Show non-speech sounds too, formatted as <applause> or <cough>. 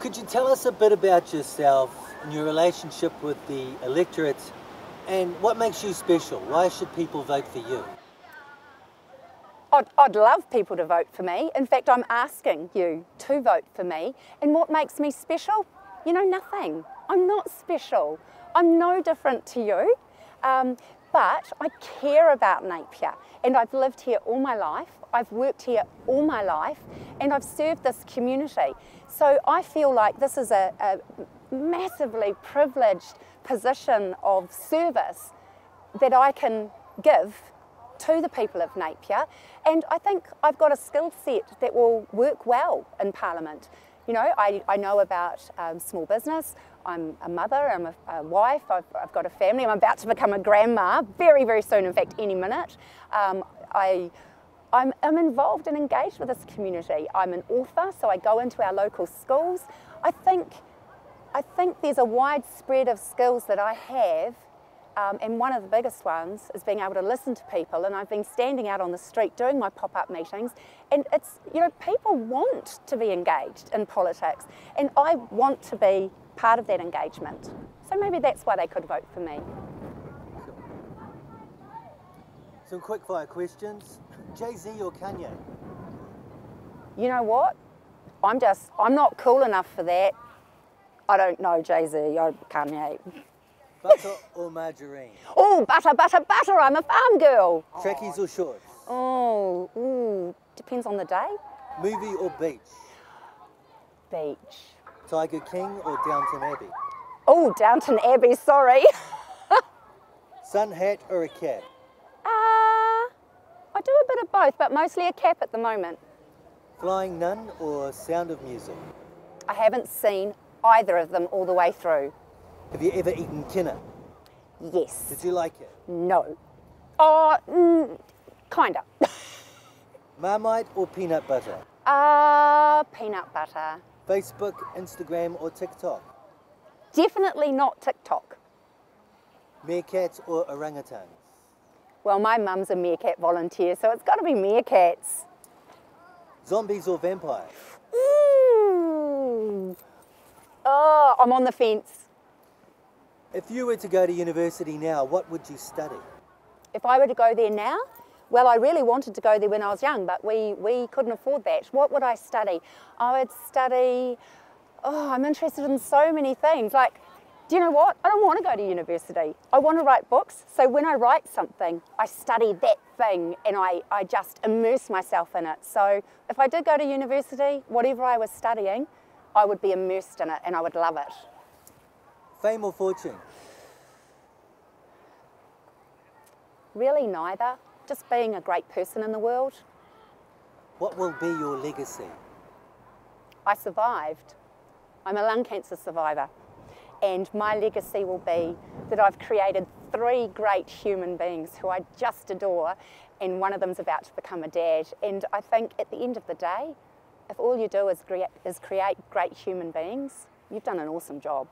Could you tell us a bit about yourself and your relationship with the electorate and what makes you special? Why should people vote for you? I'd, I'd, love people to vote for me. In fact, I'm asking you to vote for me. And what makes me special? You know, nothing. I'm not special. I'm no different to you. Um, but I care about Napier and I've lived here all my life. I've worked here all my life and I've served this community. So I feel like this is a, a massively privileged position of service that I can give to the people of Napier. And I think I've got a skill set that will work well in Parliament. You know, I, I know about um, small business, I'm a mother, I'm a, a wife, I've, I've, got a family, I'm about to become a grandma very, very soon, in fact, any minute. Um, I, I'm, I'm, involved and engaged with this community. I'm an author, so I go into our local schools. I think, I think there's a wide spread of skills that I have um, and one of the biggest ones is being able to listen to people. And I've been standing out on the street doing my pop up meetings. And it's, you know, people want to be engaged in politics. And I want to be part of that engagement. So maybe that's why they could vote for me. Some quick fire questions Jay Z or Kanye? You know what? I'm just, I'm not cool enough for that. I don't know Jay Z or Kanye. Butter or margarine? <laughs> Oh, butter, butter, butter. I'm a farm girl. Trackies or shorts? Oh, ooh, depends on the day. Movie or beach? Beach. Tiger King or Downton Abbey? Oh, Downton Abbey, sorry. <laughs> Sun hat or a cap? Uh, I do a bit of both, but mostly a cap at the moment. Flying nun or Sound of Music? I haven't seen either of them all the way through. Have you ever eaten kina? Yes. Did you like it? No. Oh, mm, kinda. <laughs> Marmite or peanut butter? Uh, peanut butter. Facebook, Instagram or TikTok? Definitely not TikTok. Meerkats or orangutans? Well, my mum's a meerkat volunteer, so it's got to be meerkats. Zombies or vampires? Ooh. Oh, I'm on the fence. If you were to go to university now, what would you study? If I were to go there now, well, I really wanted to go there when I was young, but we, we couldn't afford that. What would I study? I would study, oh, I'm interested in so many things. Like, do you know what? I don't want to go to university. I want to write books. So when I write something, I study that thing and I, I just immerse myself in it. So if I did go to university, whatever I was studying, I would be immersed in it and I would love it. Fame or fortune? Really, neither. Just being a great person in the world. What will be your legacy? I survived. I'm a lung cancer survivor. And my legacy will be that I've created three great human beings who I just adore, and one of them's about to become a dad. And I think at the end of the day, if all you do is create, is create great human beings, you've done an awesome job.